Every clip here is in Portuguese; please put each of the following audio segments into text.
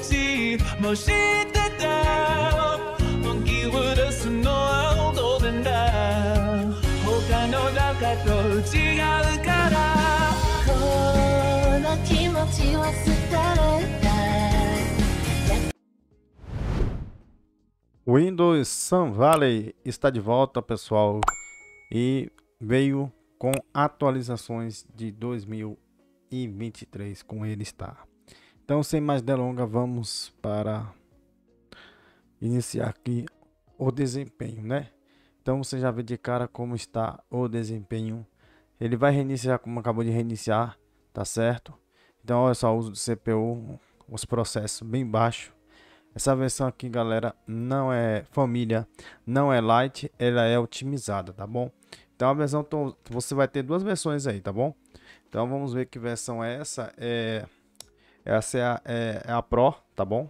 ti da Windows Sun Valley está de volta, pessoal, e veio com atualizações de 2023. Com ele está. Então, sem mais delongas, vamos para iniciar aqui o desempenho, né? Então, você já vê de cara como está o desempenho. Ele vai reiniciar como acabou de reiniciar, tá certo? Então, olha só, o uso do CPU, os processos bem baixo. Essa versão aqui, galera, não é família, não é light, ela é otimizada, tá bom? Então a versão você vai ter duas versões aí, tá bom? Então vamos ver que versão é essa. É essa é a, é, é a Pro, tá bom?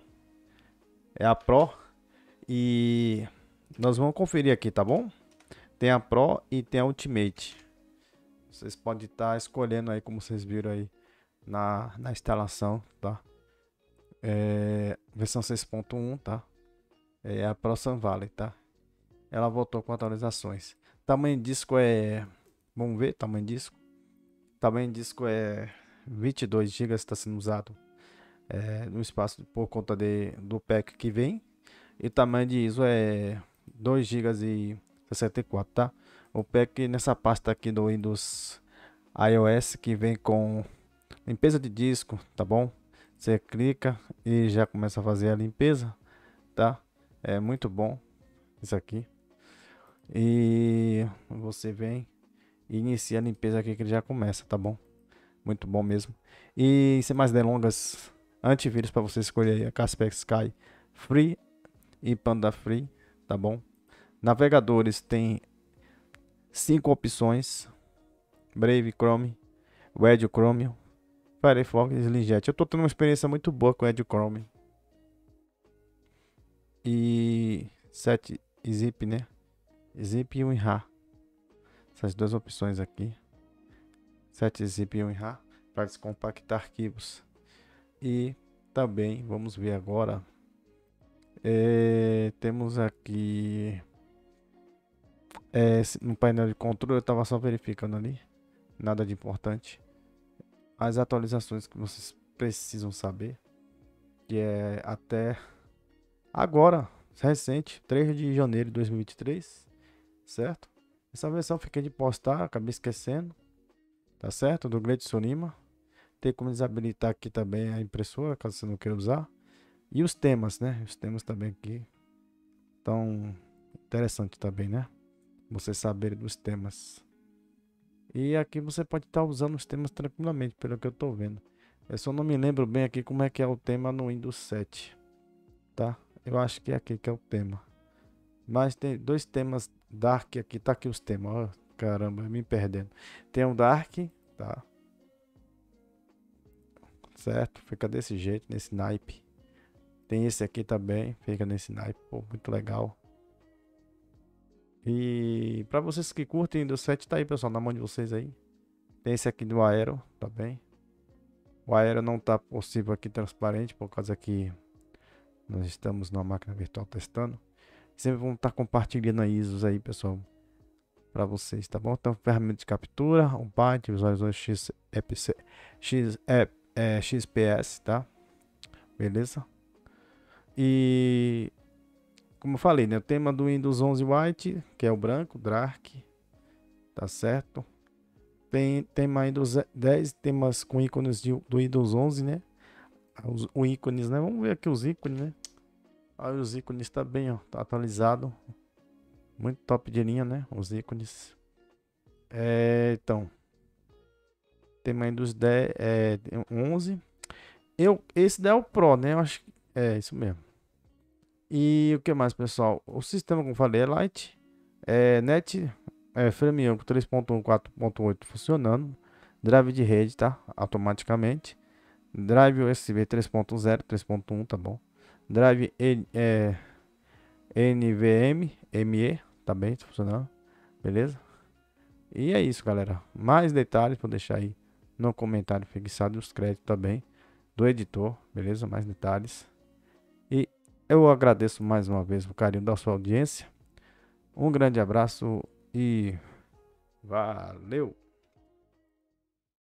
É a Pro e nós vamos conferir aqui, tá bom? Tem a Pro e tem a Ultimate. Vocês podem estar escolhendo aí, como vocês viram aí na, na instalação, tá? É, versão 6.1, tá? É a Pro Sun Valley, tá? Ela voltou com atualizações. Tamanho disco é. Vamos ver, tamanho disco. Tamanho disco é 22 GB está sendo usado é, no espaço por conta de, do pack que vem. E o tamanho de ISO é 2 GB e 64, tá? O pack nessa pasta aqui do Windows iOS que vem com limpeza de disco, tá bom? Você clica e já começa a fazer a limpeza, tá? É muito bom isso aqui. E você vem e inicia a limpeza aqui que ele já começa, tá bom? Muito bom mesmo. E sem mais delongas, antivírus para você escolher aí a Caspex Sky Free e Panda Free, tá bom? Navegadores tem cinco opções: Brave, Chrome, Edge Chrome, Firefox e Slinjet. Eu tô tendo uma experiência muito boa com Edge Chrome. E 7 Zip, né? Zip e WinRAR. Essas duas opções aqui. 7 Zip e WinRAR para descompactar arquivos. E também vamos ver agora. É, temos aqui é, no painel de controle. Eu estava só verificando ali, nada de importante as atualizações que vocês precisam saber, que é até agora, recente, 3 de janeiro de 2023, certo? Essa versão fiquei de postar, acabei esquecendo, tá certo? Do Gleidson Lima. Tem como desabilitar aqui também a impressora, caso você não queira usar. E os temas, né? Os temas também aqui. Então, interessante também, né? Você saber dos temas. E aqui você pode estar tá usando os temas tranquilamente, pelo que eu estou vendo. Eu só não me lembro bem aqui como é que é o tema no Windows 7. Tá? Eu acho que é aqui que é o tema. Mas tem dois temas Dark aqui. Tá aqui os temas. Oh, caramba, me perdendo. Tem o Dark, tá? Certo? Fica desse jeito, nesse naipe. Tem esse aqui também, fica nesse naipe. Pô, muito legal. E para vocês que curtem do 7, tá aí, pessoal, na mão de vocês aí. Tem esse aqui do Aero, tá bem? O Aero não tá possível aqui transparente, por causa que nós estamos numa máquina virtual testando. Sempre vamos estar tá compartilhando a ISOs aí, pessoal, para vocês, tá bom? Então, ferramenta de captura, um byte, visualizador X, EPC, X, é, é, XPS, tá? Beleza? E como eu falei, né? O tema do Windows 11 White, que é o branco, Dark, tá certo? Tem tema Windows 10, temas com ícones de, do Windows 11, né? Os, os ícones, né? Vamos ver aqui os ícones, né? Aí os ícones tá bem, ó, tá atualizado. Muito top de linha, né? Os ícones. É, então. Tema Windows 10, é, 11. Eu, esse daí é o Pro, né? Eu acho que é isso mesmo. E o que mais, pessoal? O sistema, como falei, é light. É net é, Freemium 3.1, 4.8 funcionando. Drive de rede, tá? Automaticamente. Drive USB 3.0, 3.1, tá bom? Drive é, NVM, ME, tá bem, tá funcionando. Beleza? E é isso, galera. Mais detalhes vou deixar aí no comentário fixado os créditos também do editor, beleza? Mais detalhes. E eu agradeço mais uma vez o carinho da sua audiência. Um grande abraço e valeu!